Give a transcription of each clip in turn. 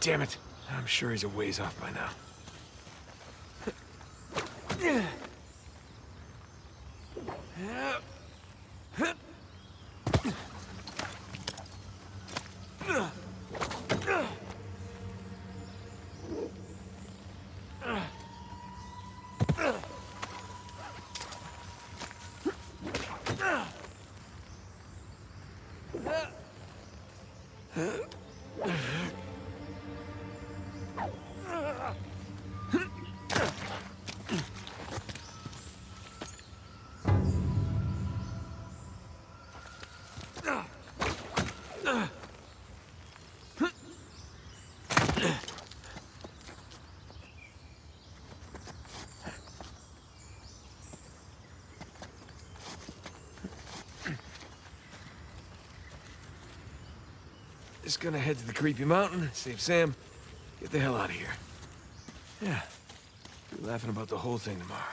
damn it. I'm sure he's a ways off by now. Just gonna head to the creepy mountain, save Sam, get the hell out of here. Yeah, be laughing about the whole thing tomorrow.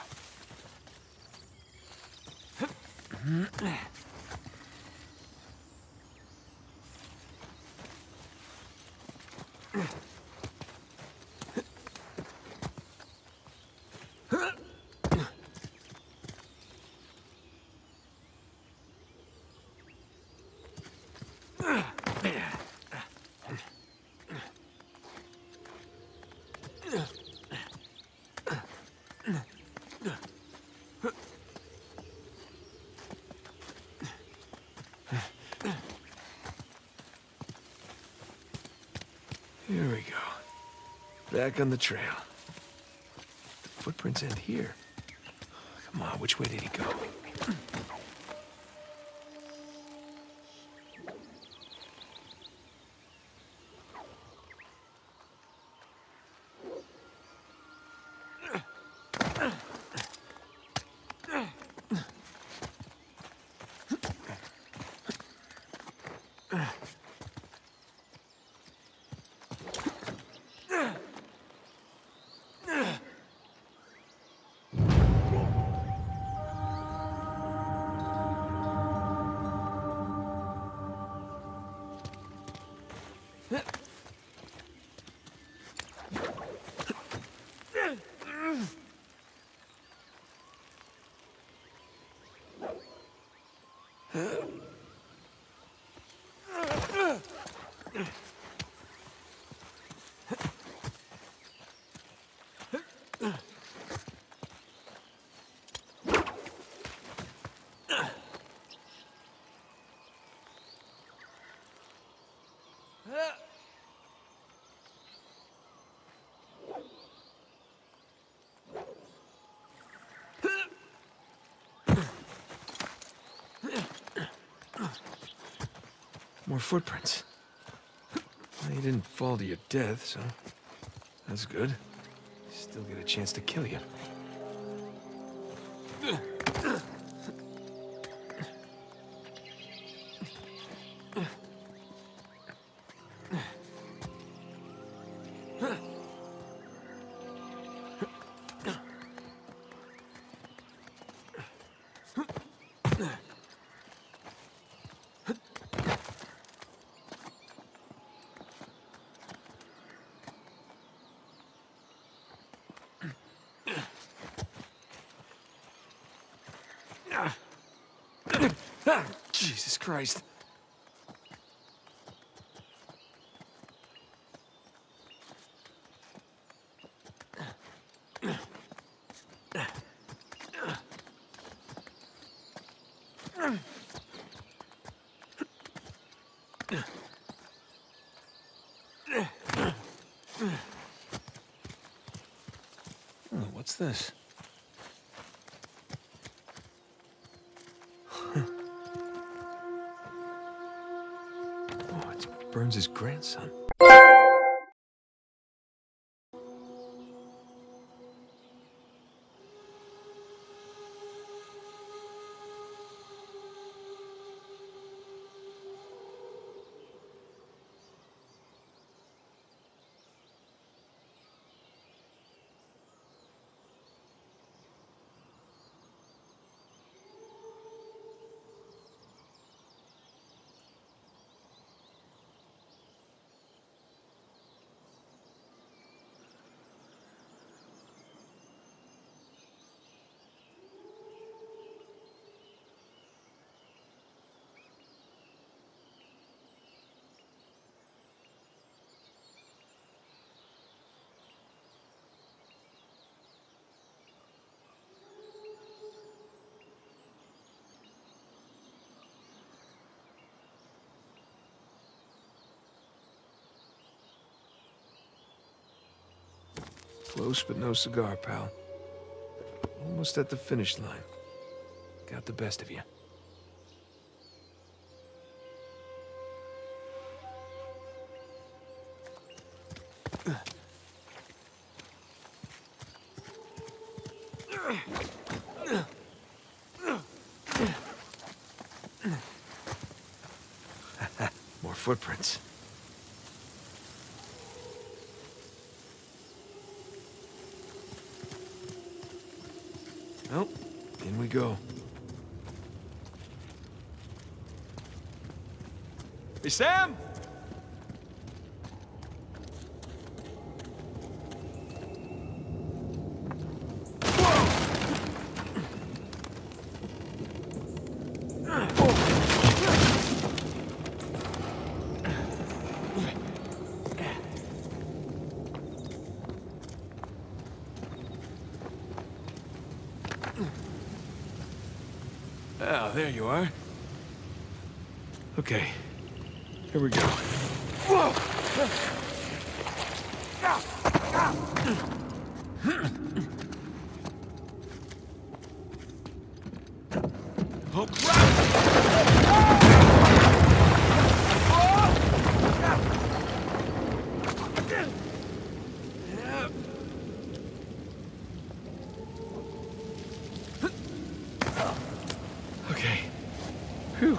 Here we go. Back on the trail. The footprints end here. Come on, which way did he go? More footprints. Well, you didn't fall to your death, so that's good. Still get a chance to kill you. This? Oh, it's Burns' grandson. Close but no cigar, pal. Almost at the finish line. Got the best of you. More footprints. Well, in go. Hey, Sam! Ah, there you are. Okay, here we go. Whoa! Oh, crap! Okay. Whew.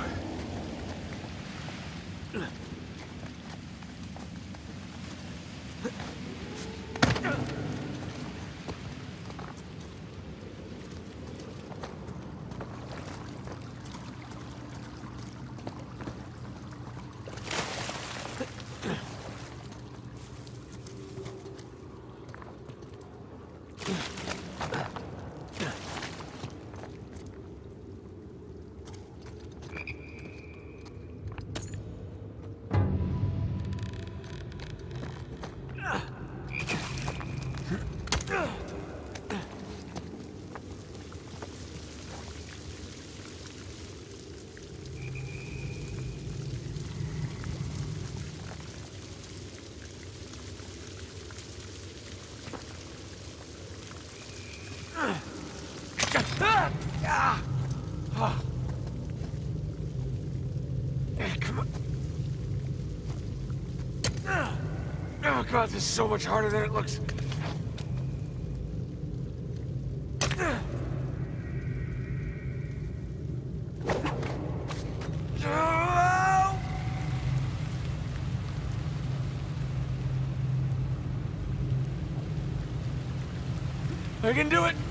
Come on. Oh god, this is so much harder than it looks. I can do it!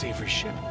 That's Avery's ship.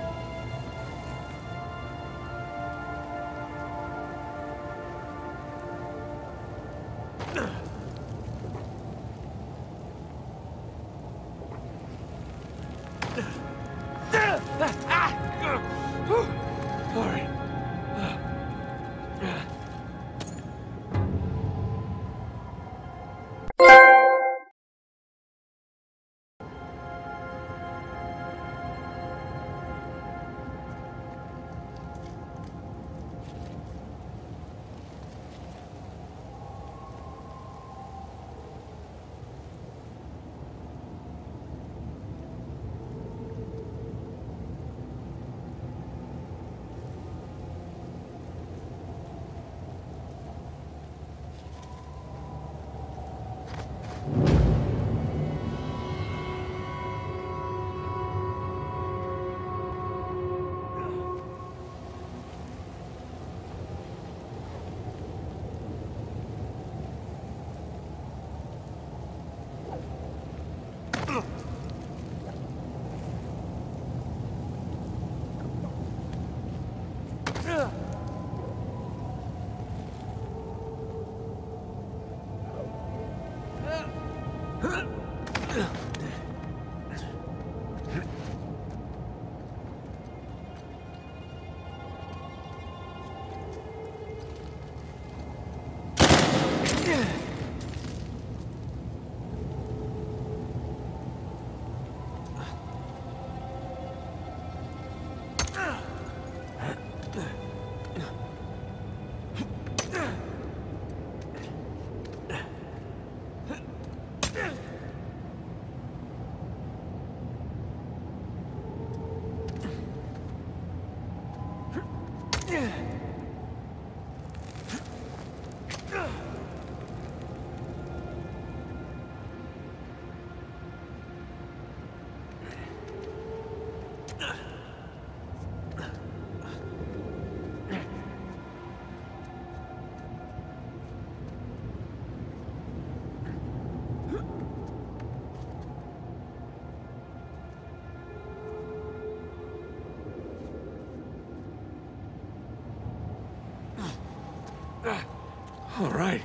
All right.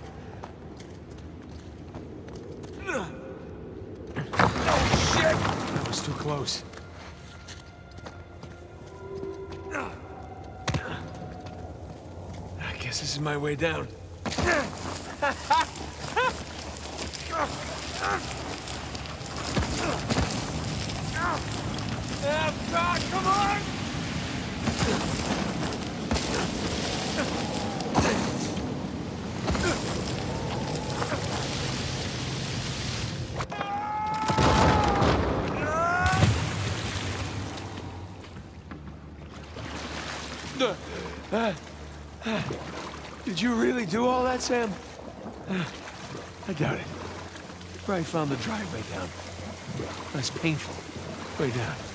Oh, shit! That was too close. I guess this is my way down. Oh, God, come on! Did you really do all that, Sam? I doubt it. You probably found the driveway down. That's painful. Way down.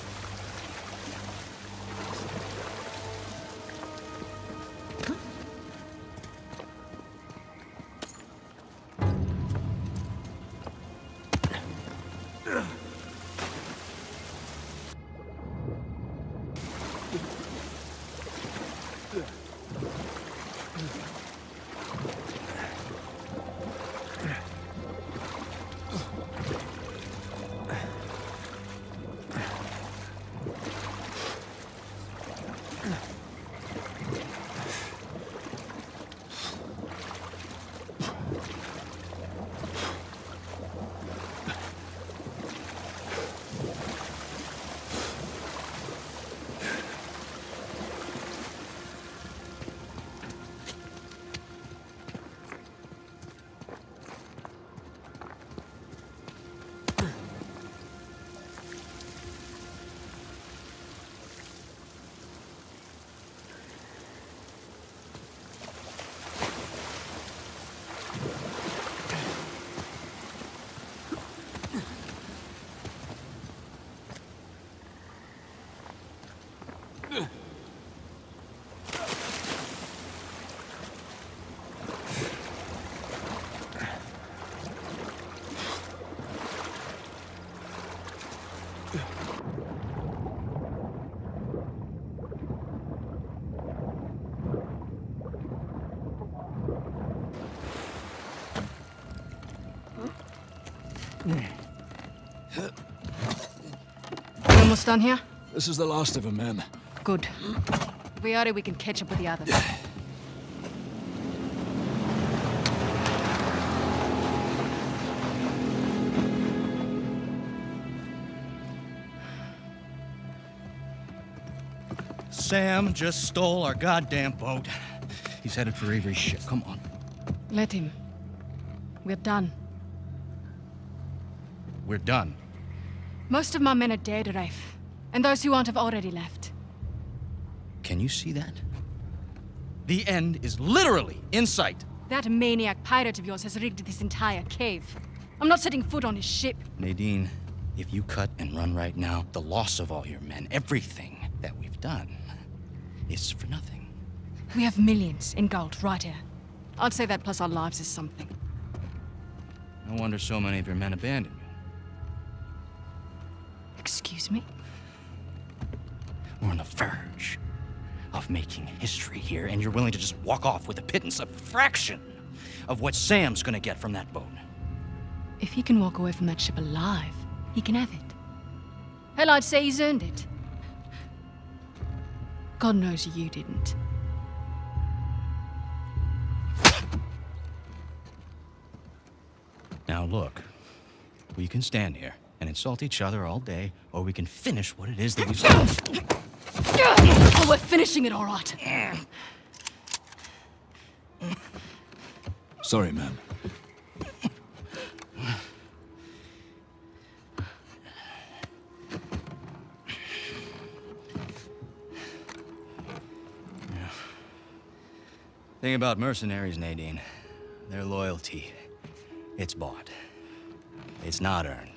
Done here? This is the last of them, ma'am. Good. If we are, we can catch up with the others. Sam just stole our goddamn boat. He's headed for Avery's ship. Come on. Let him. We're done. We're done. Most of my men are dead, Rafe. And those who aren't have already left. Can you see that? The end is literally in sight. That maniac pirate of yours has rigged this entire cave. I'm not setting foot on his ship. Nadine, if you cut and run right now, the loss of all your men, everything that we've done, is for nothing. We have millions in gold right here. I'd say that plus our lives is something. No wonder so many of your men abandoned you. Excuse me? On the verge of making history here, and you're willing to just walk off with a pittance, a fraction of what Sam's gonna get from that boat. If he can walk away from that ship alive, he can have it. Hell, I'd say he's earned it. God knows you didn't. Now look, we can stand here and insult each other all day, or we can finish what it is that we've Oh, we're finishing it all right. Sorry, ma'am. Thing about mercenaries, Nadine, their loyalty, it's bought. It's not earned.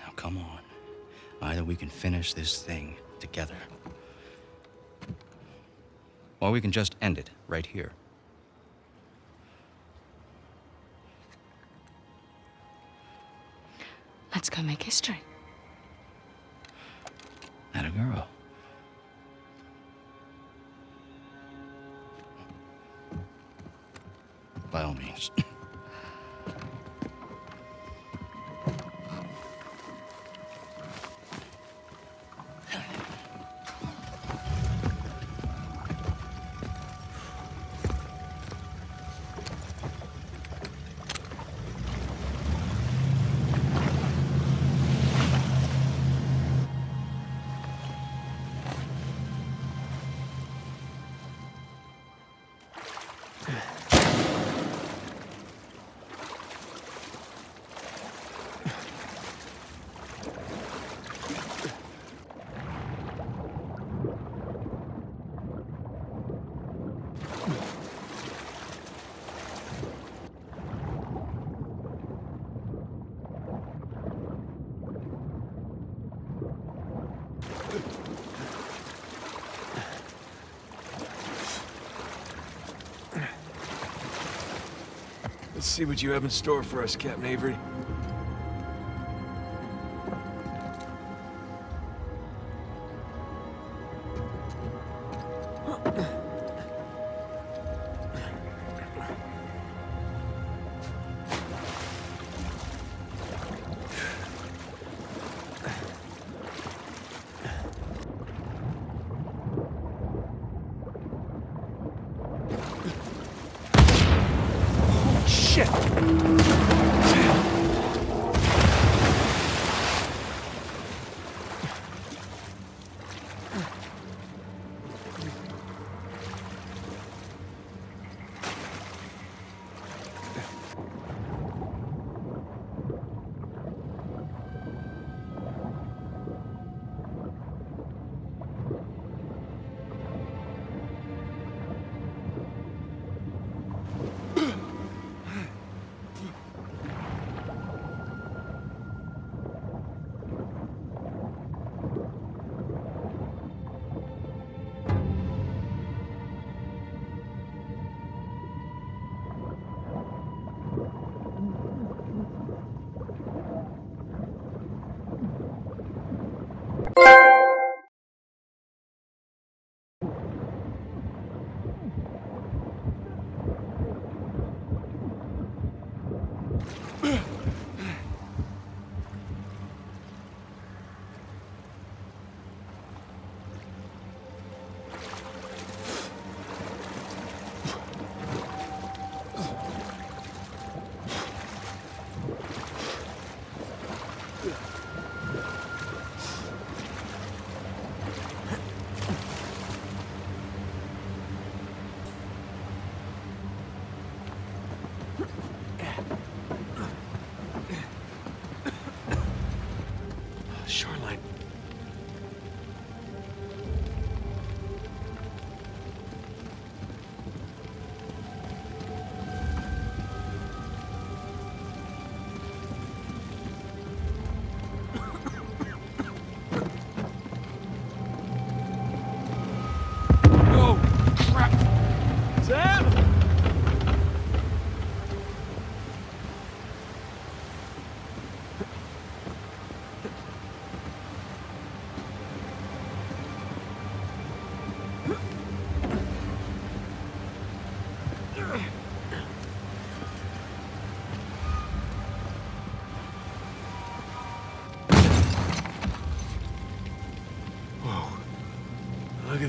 Now come on. Either we can finish this thing together, or we can just end it right here. Let's go make history. Not a girl. By all means. see what you have in store for us, Captain Avery.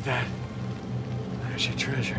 That. There's your treasure.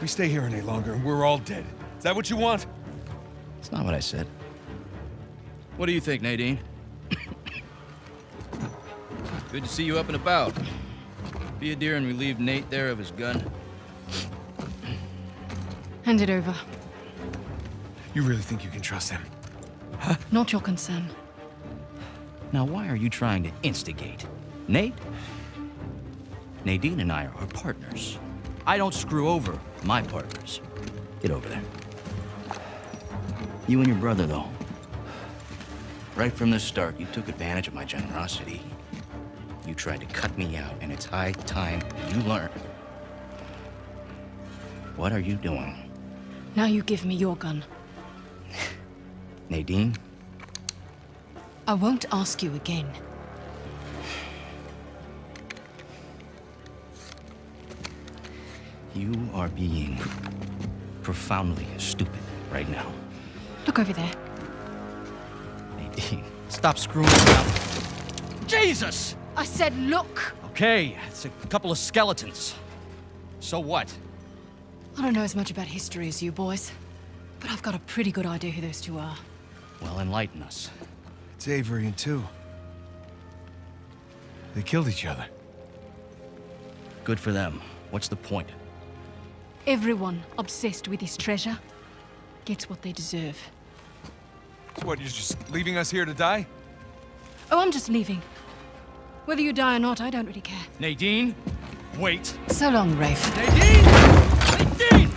We stay here any longer and we're all dead. Is that what you want? it's not what I said. What do you think, Nadine? Good to see you up and about. Be a dear and relieve Nate there of his gun. Hand it over. You really think you can trust him? Not your concern. Now, why are you trying to instigate? Nate? Nadine and I are partners. I don't screw over my partners. Get over there. You and your brother, though. Right from the start, you took advantage of my generosity. You tried to cut me out, and it's high time you learn. What are you doing? Now you give me your gun. Nadine, I won't ask you again. You are being profoundly stupid right now. Look over there. Nadine, stop screwing around. Jesus! I said look! Okay, it's a couple of skeletons. So what? I don't know as much about history as you boys, but I've got a pretty good idea who those Tew are. Well, enlighten us. It's Avery and two. They killed each other. Good for them. What's the point? Everyone obsessed with this treasure gets what they deserve. So what, you're just leaving us here to die? Oh, I'm just leaving. Whether you die or not, I don't really care. Nadine, wait. So long, Rafe. Nadine! Nadine!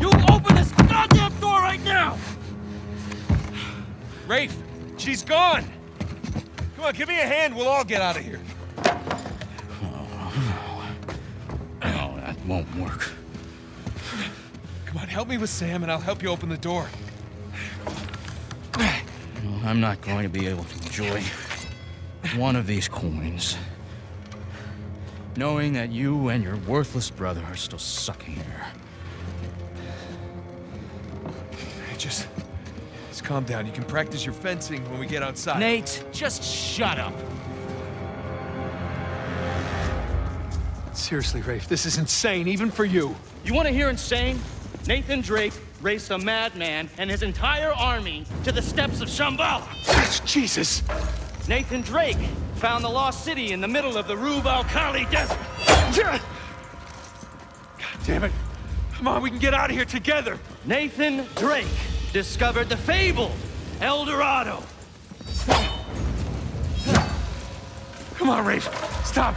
You open this goddamn door right now! Rafe, she's gone! Come on, give me a hand, we'll all get out of here. Won't work. Come on, help me with Sam and I'll help you open the door. No, I'm not going to be able to enjoy one of these coins. Knowing that you and your worthless brother are still sucking air. Hey, just, just calm down. You can practice your fencing when we get outside. Nate, just shut up. Seriously, Rafe, this is insane, even for you. You want to hear insane? Nathan Drake raced a madman and his entire army to the steps of Shambhala. Jesus! Nathan Drake found the lost city in the middle of the Rub al Khali desert. God damn it. Come on, we can get out of here together. Nathan Drake discovered the fabled El Dorado. Come on, Rafe. Stop.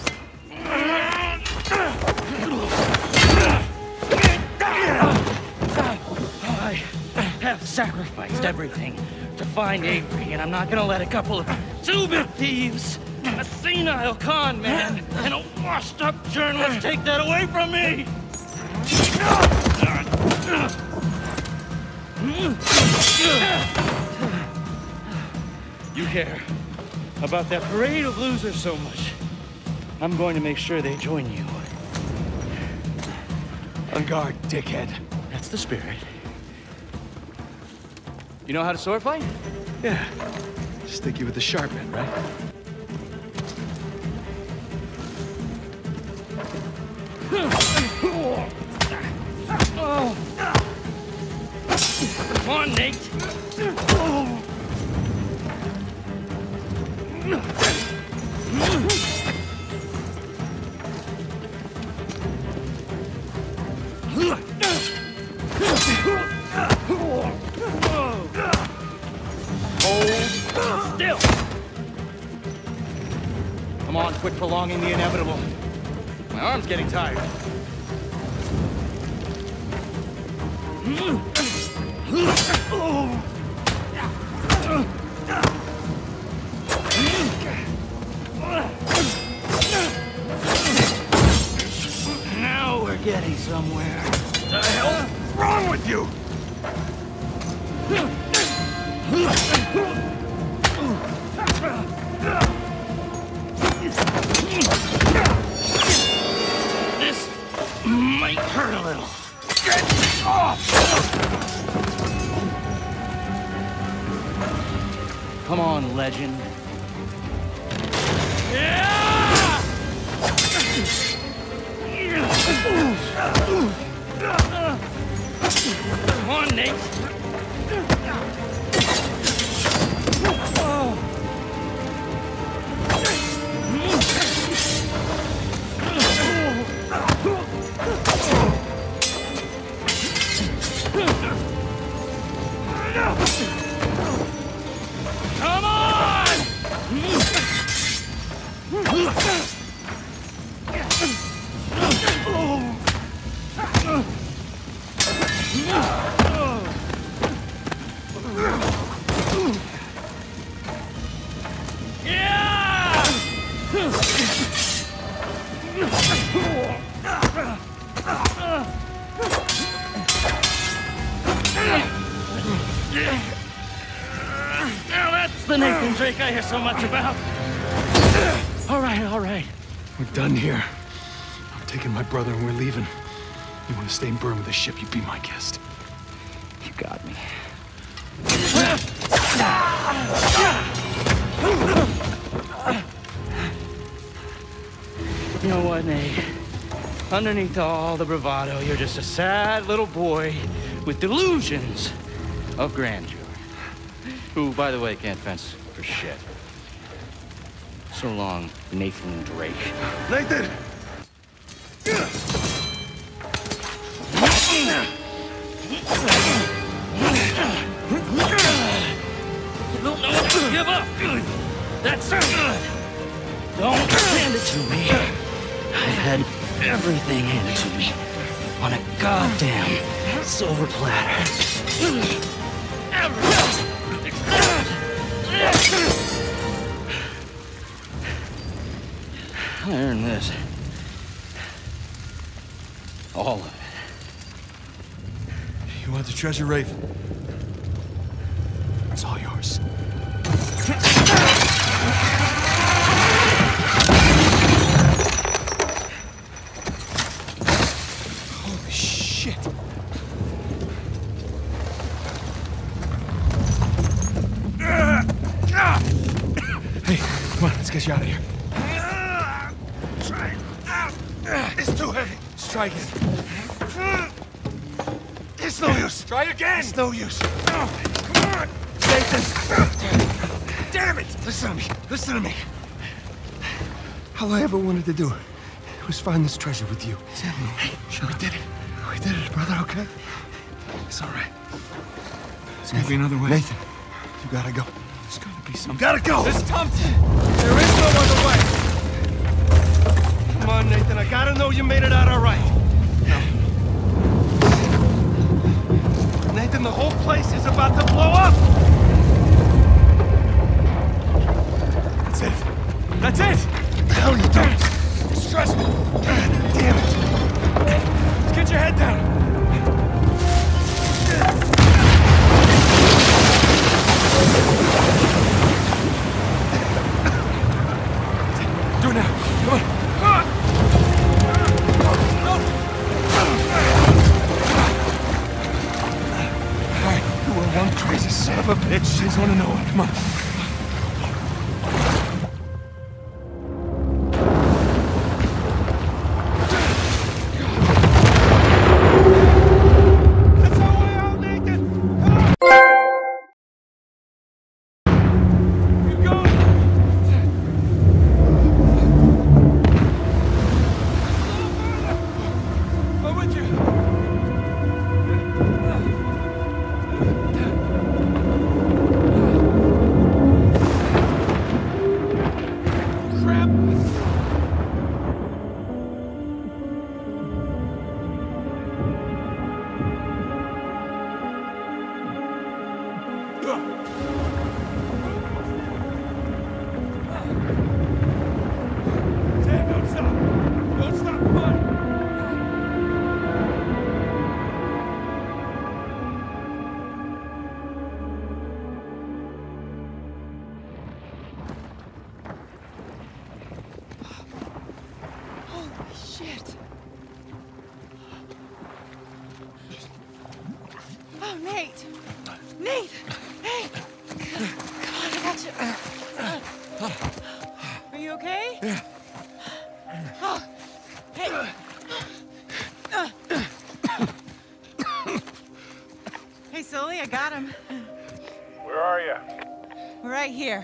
Have sacrificed everything to find Avery, and I'm not gonna let a couple of two-bit thieves, a senile con man, and a washed-up journalist take that away from me! You care about that parade of losers so much. I'm going to make sure they join you. On guard, dickhead. That's the spirit. You know how to sword fight? Yeah. Stick you with the sharp end, right? Come on, Nate. quit prolonging the inevitable. My arm's getting tired. Now we're getting somewhere. What The hell's wrong with you? Underneath all the bravado, you're just a sad little boy with delusions of grandeur. Who, by the way, can't fence for shit. So long, Nathan Drake. Nathan! You don't know what to give up. Good. That's good. Don't hand it to me. I've had everything handed to me on a goddamn silver platter. I earned this. All of it. You want the treasure, Rafe? It's all yours. Get you out of here. Try. It's too heavy. Strike it. It's no use. Try again! It's no use. Come on. Nathan. Damn it. Listen to me. Listen to me. All I ever wanted to do was find this treasure with you. Sure, we did it. We did it, brother, okay? It's all right. There's gonna be another way. Nathan, you gotta go. There's gonna be some. You gotta go. This Thompson! There is no other way! Come on, Nathan. I gotta know you made it out all right. Nathan, the whole place is about to blow up. I got him. Where are you? Right here.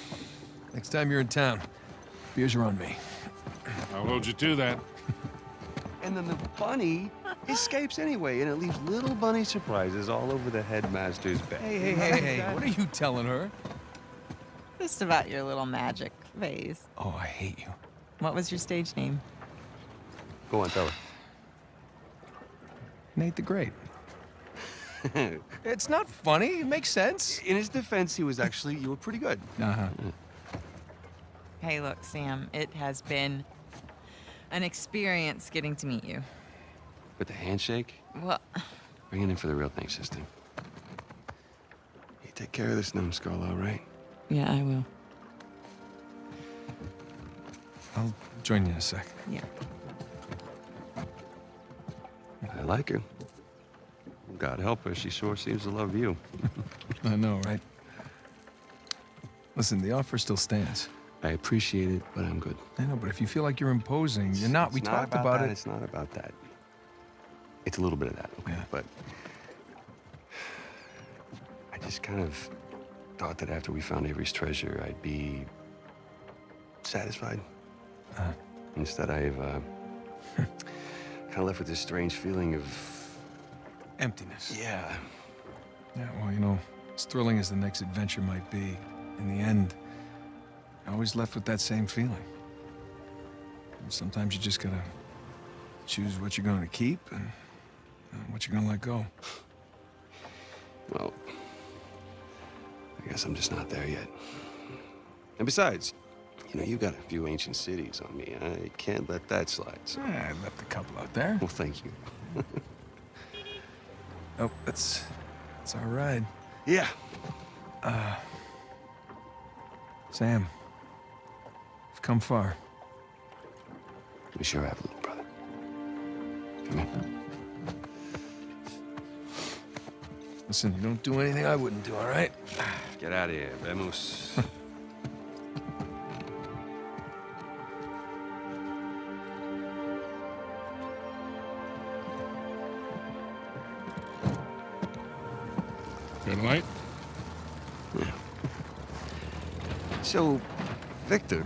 Next time you're in town, beers are on me. I'll hold you to that. And then the bunny escapes anyway, and it leaves little bunny surprises all over the headmaster's bed. Hey, hey, hey, hey, what are you telling her? Just about your little magic phase. Oh, I hate you. What was your stage name? Go on, tell her. Nate the Great. it's not funny. It makes sense. In his defense, he was actually, you were pretty good. Uh-huh. Hey, look, Sam, it has been an experience getting to meet you. With the handshake, Well, bring it in for the real thing, sister. You take care of this numbskull, all right? yeah, I will. I'll join you in a sec. Yeah. I like her. God help her, she sure seems to love you. I know, right? Listen, the offer still stands. I appreciate it, but I'm good. I know, but if you feel like you're imposing, you're not. It's we not talked about, that, it. It's not about that. It's a little bit of that, okay? Yeah. But I just kind of thought that after we found Avery's treasure, I'd be satisfied. Uh. Instead, I've uh, kind of left with this strange feeling of Emptiness. yeah. Yeah, well, you know, as thrilling as the next adventure might be, in the end, I always left with that same feeling. And sometimes you just gotta choose what you're going to keep and uh, what you're gonna let go. Well, I guess I'm just not there yet. And besides, you know, you got a few ancient cities on me. I can't let that slide. So, Ah, I left a couple out there. well, thank you. Oh, that's that's all right. Yeah. Uh, Sam, you've come far. We sure have, a little brother. Come here. Listen, you don't do anything I wouldn't do, all right? Get out of here. Vemos. Good night. so, Victor,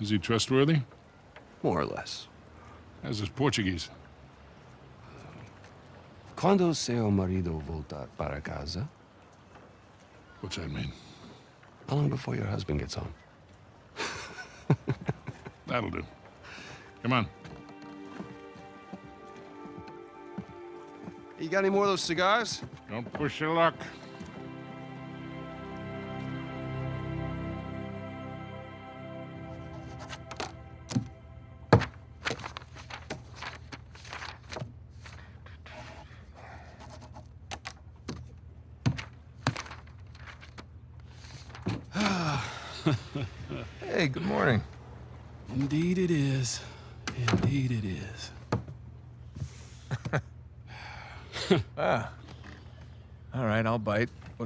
Is he trustworthy? More or less. How's his Portuguese? Quando seu marido voltar para casa? What's that mean? How long before your husband gets home? That'll do. Come on. You got any more of those cigars? Don't push your luck.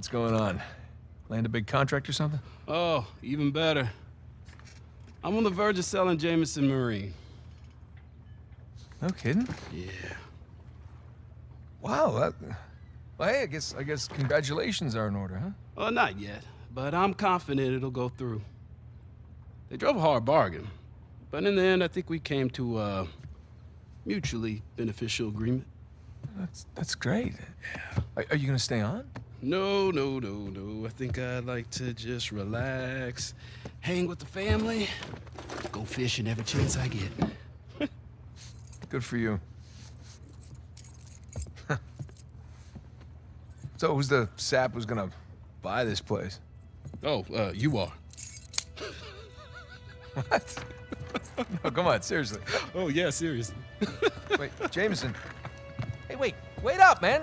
What's going on? Land a big contract or something? Oh, even better. I'm on the verge of selling Jameson Marine. No kidding. Yeah. Wow. That, well, hey, I guess I guess congratulations are in order, huh? Well, not yet, but I'm confident it'll go through. They drove a hard bargain, but in the end, I think we came to a mutually beneficial agreement. That's that's great. Are, are you gonna stay on? No, no, no, no. I think I'd like to just relax, hang with the family, go fishing every chance I get. Good for you. so who's the sap who's gonna buy this place? Oh, uh, you are. What? no, come on, seriously. Oh, yeah, seriously. Wait, Jameson. Hey, wait, wait up, man.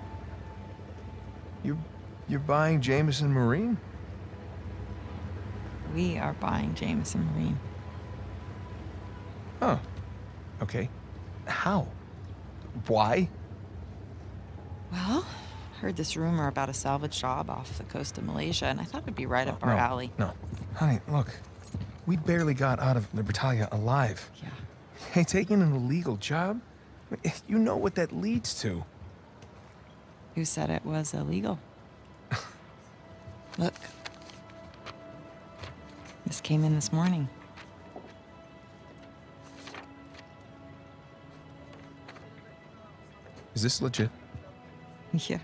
You, you're buying Jameson Marine? We are buying Jameson Marine. Oh. Okay. How? Why? Well, heard this rumor about a salvage job off the coast of Malaysia, and I thought it'd be right oh, up our no, alley. No. Honey, look. We barely got out of Libertalia alive. Yeah. Hey, taking an illegal job? You know what that leads to. Who said it was illegal? Look. This came in this morning. Is this legit? Yeah.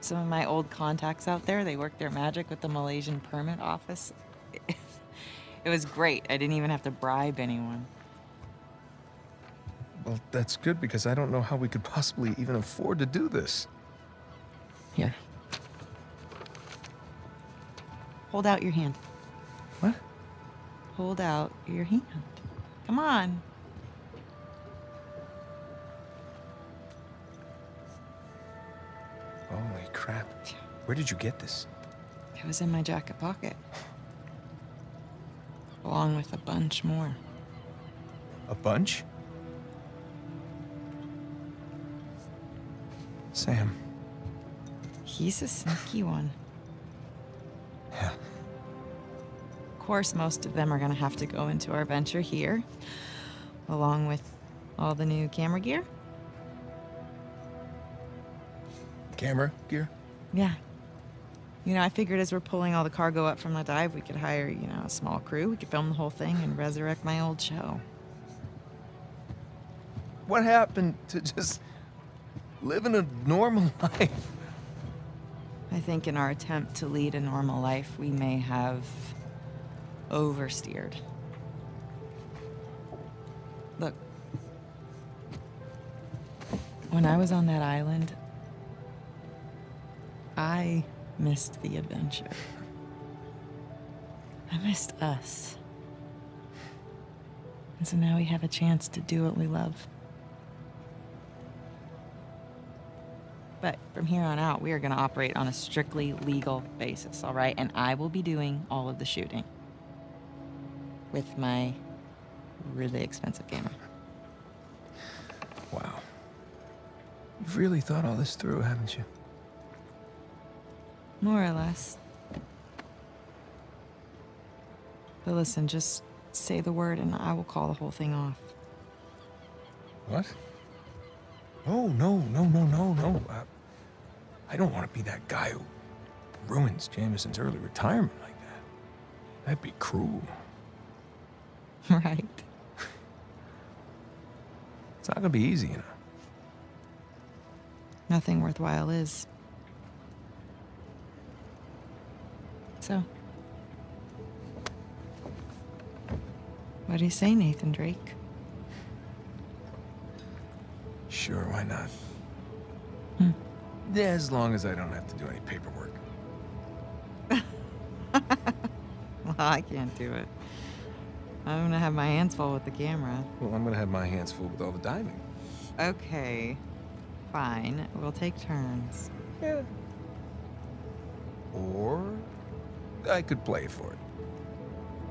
Some of my old contacts out there, they work their magic with the Malaysian permit office. It was great. I didn't even have to bribe anyone. Well, that's good because I don't know how we could possibly even afford to do this. Here. Hold out your hand. What? Hold out your hand. Come on. Holy crap. Where did you get this? It was in my jacket pocket. Along with a bunch more. A bunch? Sam. He's a sneaky one. Yeah. Of course, most of them are going to have to go into our venture here, along with all the new camera gear. Camera gear? Yeah. You know, I figured as we're pulling all the cargo up from the dive, we could hire, you know, a small crew. We could film the whole thing and resurrect my old show. What happened to just living a normal life? I think in our attempt to lead a normal life, we may have oversteered. Look, when I was on that island, I missed the adventure. I missed us. And so now we have a chance to do what we love. From here on out, we are going to operate on a strictly legal basis, all right? And I will be doing all of the shooting with my really expensive camera. Wow. You've really thought all this through, haven't you? More or less. But listen, just say the word and I will call the whole thing off. What? No, no, no, no, no, no. Uh, I don't want to be that guy who ruins Jameson's early retirement like that. That'd be cruel. Right. It's not gonna be easy, you know. Nothing worthwhile is. So. What do you say, Nathan Drake? Sure, why not? Hmm. Yeah, as long as I don't have to do any paperwork. Well, I can't do it. I'm gonna have my hands full with the camera. Well, I'm gonna have my hands full with all the diving. Okay. Fine. We'll take turns. Yeah. Or I could play for it.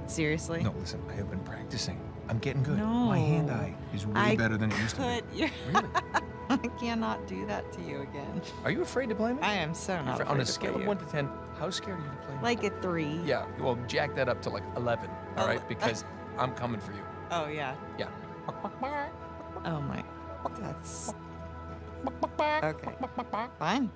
Seriously? No, listen, I have been practicing. I'm getting good. No. My hand eye is way I better than it used to be. Really? I cannot do that to you again. Are you afraid to play me? I am so not afraid On a scale of. 1 to 10, how scared are you to play me? Like a three. Yeah, well, jack that up to like 11, all Ele- right? Because I'm coming for you. Oh yeah. Yeah. Oh my. That's. Okay. Fine.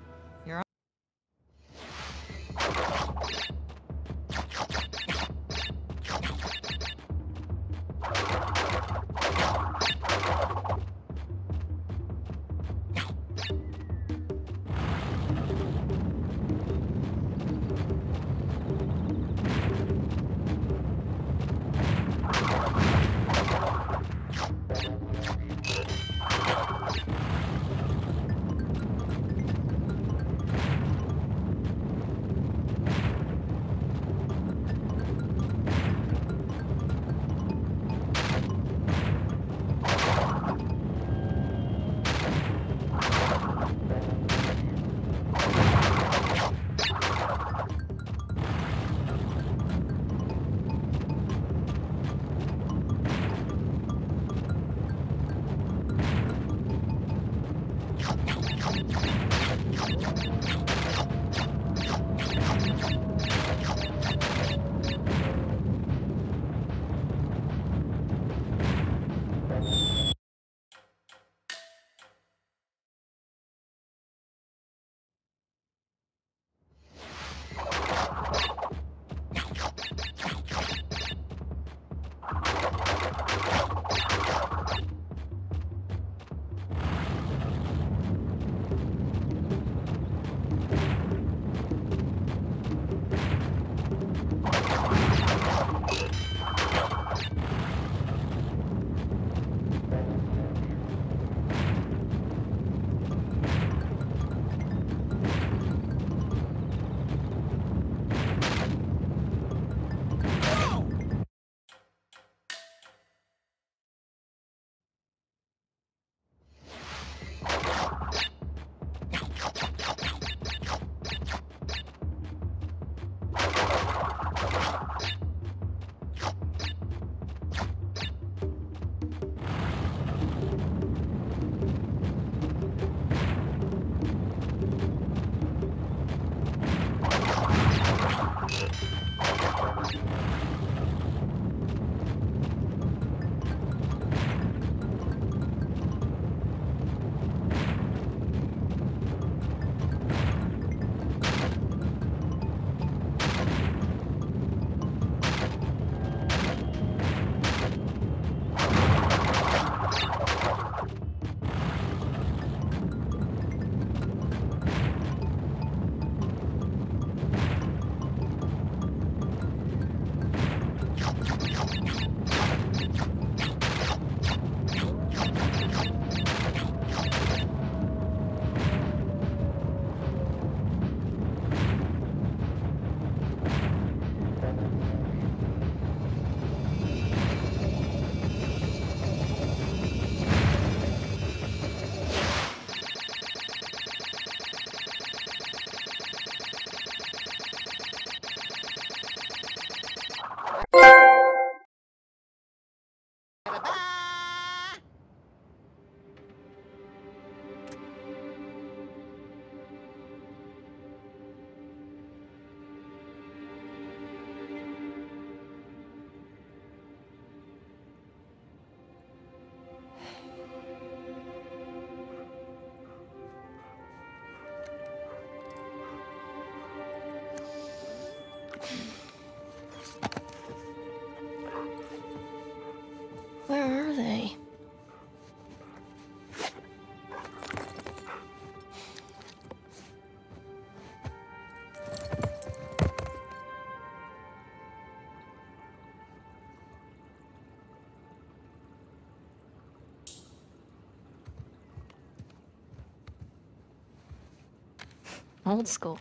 Old school.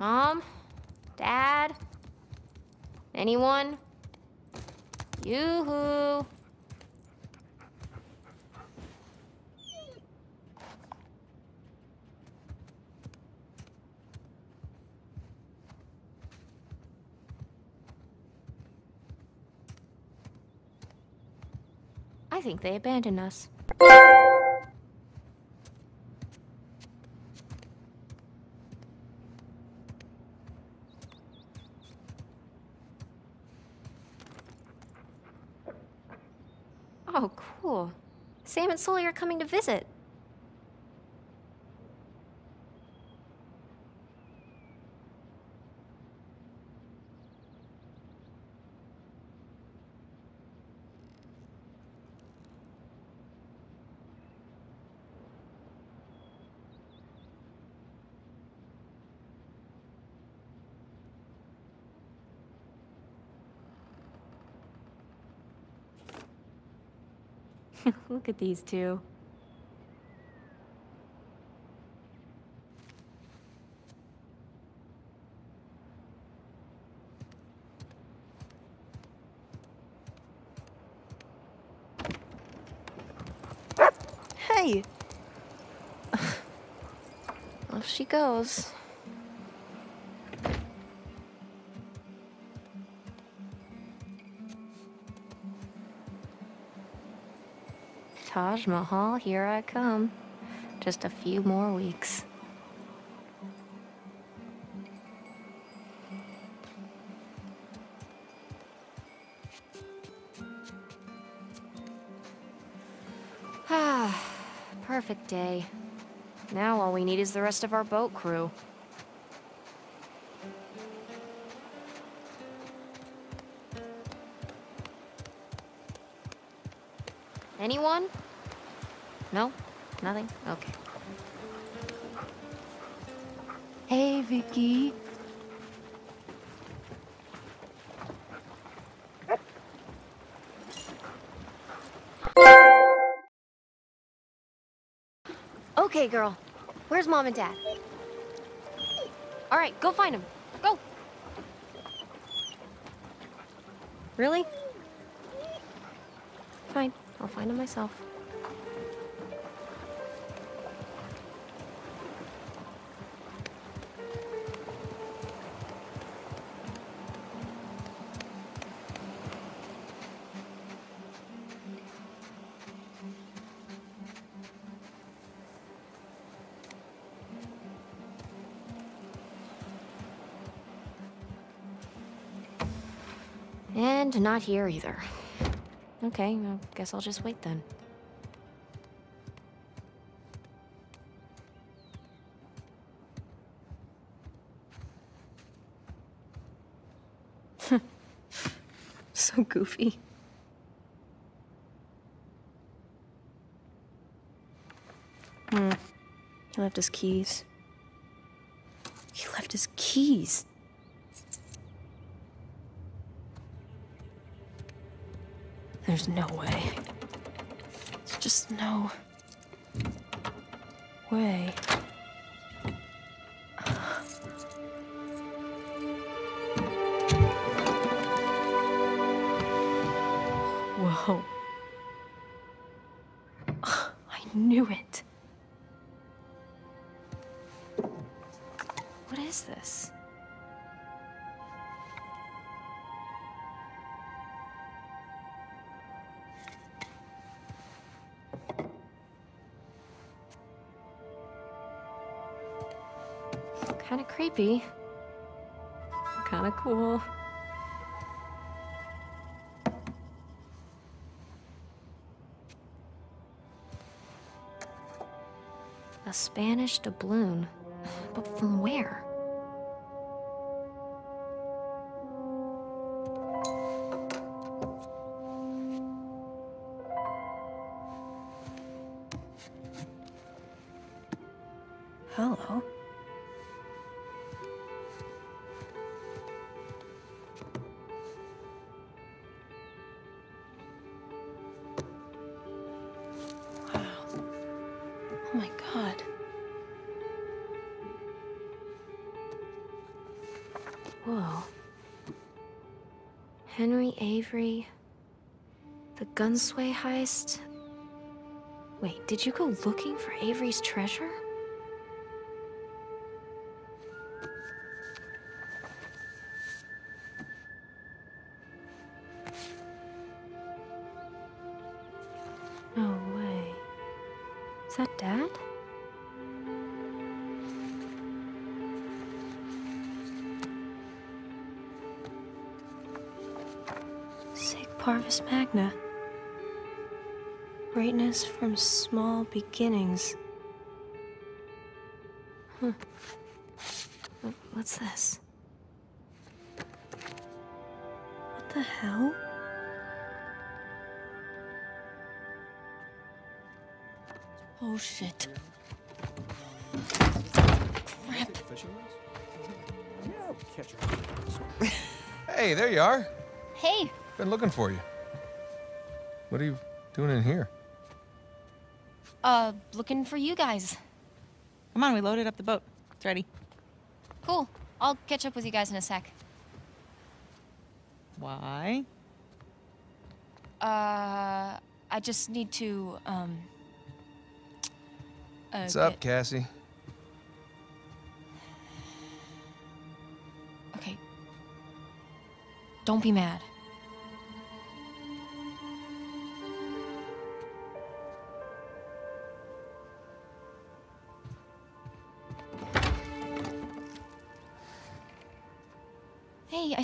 Mom? Dad? Anyone? Yoo-hoo! I think they abandoned us. Oh, cool. Sam and Sully are coming to visit. Look at these two. Hey! Off she goes. Taj Mahal, here I come. Just a few more weeks. Ah, perfect day. Now all we need is the rest of our boat crew. Anyone? No? Nothing? Okay. Hey, Vicky. Okay, girl. Where's mom and dad? All right, go find them. Go. Really? Fine. I'll find them myself. Not here either. Okay, well, guess I'll just wait then. so goofy. Hmm. He left his keys. He left his keys. There's no way. There's just no way. Creepy. Kind of cool. A Spanish doubloon. But from where? Whoa. Henry Avery. The Gunsway heist. Wait, did you go looking for Avery's treasure? Greatness from small beginnings. Huh. What's this? What the hell? Oh shit. Crap. Hey, there you are. Hey, Been looking for you. What are you doing in here? Uh, looking for you guys. Come on, we loaded up the boat. It's ready. Cool. I'll catch up with you guys in a sec. Why? Uh, I just need to, um. Uh, What's up, Cassie? Okay. Don't be mad.